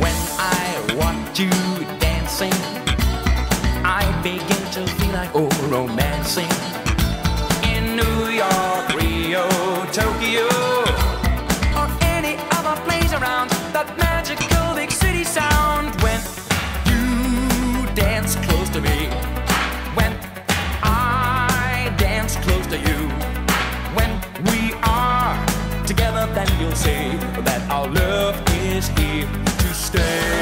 When I watch you dancing, I begin to feel like old romancing in New York. close to you. When we are together, then you'll see that our love is here to stay.